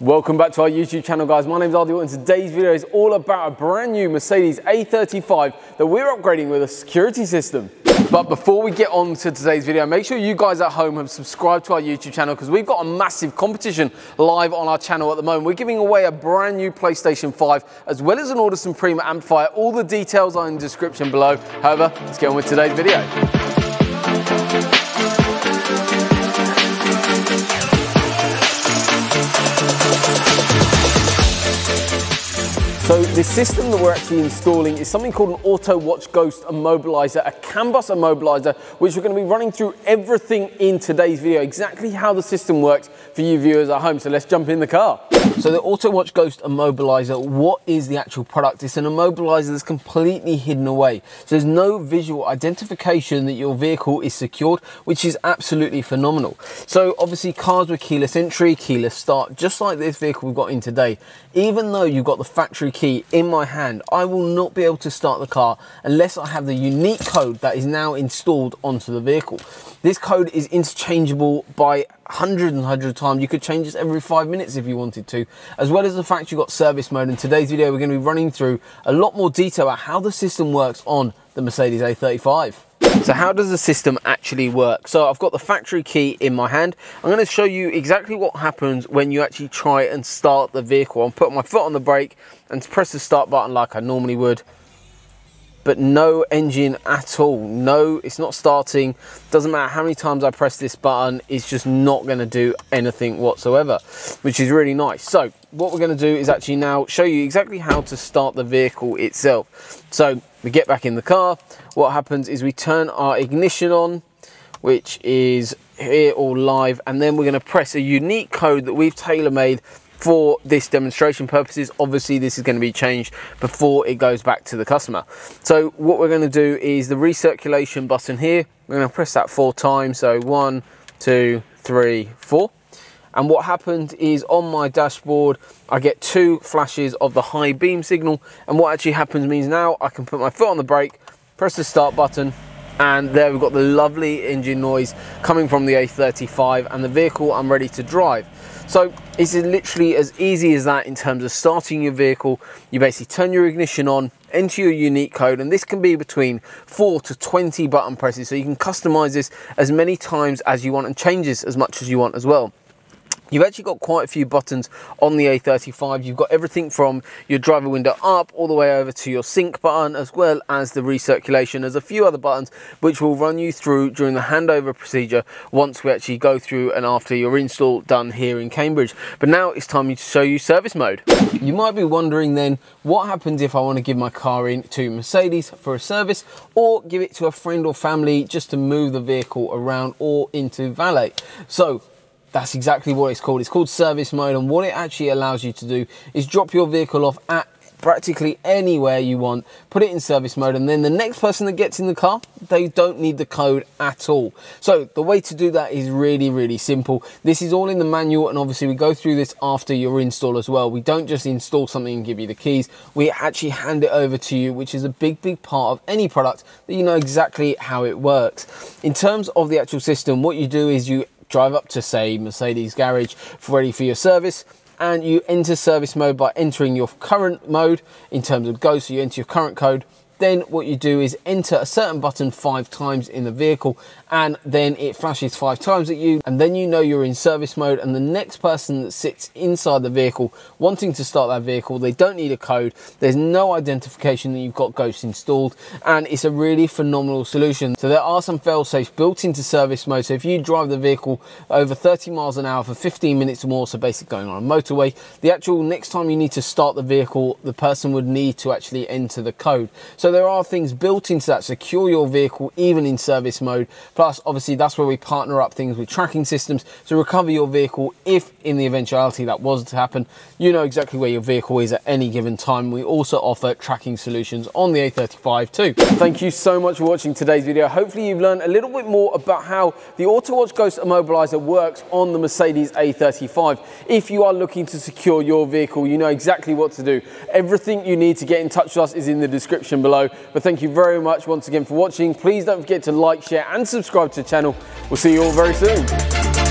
Welcome back to our YouTube channel guys, my name is Ardy and today's video is all about a brand new Mercedes A35 that we're upgrading with a security system. But before we get on to today's video, make sure you guys at home have subscribed to our YouTube channel because we've got a massive competition live on our channel at the moment. We're giving away a brand new PlayStation 5 as well as an Audison Prima amplifier. All the details are in the description below. However, let's get on with today's video. So the system that we're actually installing is something called an AutoWatch Ghost immobilizer, a CAN bus immobilizer, which we're going to be running through everything in today's video, exactly how the system works for you viewers at home. So let's jump in the car. So the AutoWatch Ghost immobilizer, what is the actual product? It's an immobilizer that's completely hidden away. So there's no visual identification that your vehicle is secured, which is absolutely phenomenal. So obviously cars with keyless entry, keyless start, just like this vehicle we've got in today, even though you've got the factory key in my hand, I will not be able to start the car unless I have the unique code that is now installed onto the vehicle. This code is interchangeable by hundreds and hundreds of times. You could change this every five minutes if you wanted to, as well as the fact you've got service mode. In today's video, we're going to be running through a lot more detail about how the system works on the Mercedes A35. So how does the system actually work? So I've got the factory key in my hand. I'm going to show you exactly what happens when you actually try and start the vehicle. I'm putting my foot on the brake and press the start button like I normally would but no engine at all. No, it's not starting. Doesn't matter how many times I press this button, it's just not gonna do anything whatsoever, which is really nice. So what we're gonna do is actually now show you exactly how to start the vehicle itself. So we get back in the car. What happens is we turn our ignition on, which is here all live, and then we're gonna press a unique code that we've tailor-made for this demonstration purposes. Obviously, this is going to be changed before it goes back to the customer. So what we're going to do is the recirculation button here. We're going to press that four times. So one, two, three, four. And what happened is on my dashboard, I get two flashes of the high beam signal. And what actually happens means now I can put my foot on the brake, press the start button, and there we've got the lovely engine noise coming from the A35 and the vehicle I'm ready to drive. So it's literally as easy as that in terms of starting your vehicle. You basically turn your ignition on, enter your unique code, and this can be between 4 to 20 button presses. So you can customize this as many times as you want and change this as much as you want as well. You've actually got quite a few buttons on the A35. You've got everything from your driver window up all the way over to your sync button as well as the recirculation. There's a few other buttons which will run you through during the handover procedure once we actually go through and after your install done here in Cambridge. But now it's time to show you service mode. You might be wondering then what happens if I want to give my car in to Mercedes for a service or give it to a friend or family just to move the vehicle around or into valet. So that's exactly what it's called. It's called service mode, and what it actually allows you to do is drop your vehicle off at practically anywhere you want, put it in service mode, and then the next person that gets in the car, they don't need the code at all. So the way to do that is really, really simple. This is all in the manual, and obviously we go through this after your install as well. We don't just install something and give you the keys, we actually hand it over to you, which is a big, big part of any product that you know exactly how it works. In terms of the actual system, what you do is you drive up to say Mercedes garage ready for your service and you enter service mode by entering your current mode in terms of go so you enter your current code then what you do is enter a certain button five times in the vehicle and then it flashes five times at you and then you know you're in service mode and the next person that sits inside the vehicle wanting to start that vehicle, they don't need a code. There's no identification that you've got Ghost installed and it's a really phenomenal solution. So there are some fail safes built into service mode. So if you drive the vehicle over 30 miles an hour for 15 minutes or more, so basically going on a motorway, the actual next time you need to start the vehicle, the person would need to actually enter the code. So there are things built into that secure your vehicle even in service mode. Plus, obviously, that's where we partner up things with tracking systems to recover your vehicle if in the eventuality that was to happen, you know exactly where your vehicle is at any given time. We also offer tracking solutions on the A35 too. Thank you so much for watching today's video. Hopefully you've learned a little bit more about how the AutoWatch Ghost Immobilizer works on the Mercedes A35. If you are looking to secure your vehicle, you know exactly what to do. Everything you need to get in touch with us is in the description below below. But thank you very much once again for watching. Please don't forget to like, share and subscribe to the channel. We'll see you all very soon.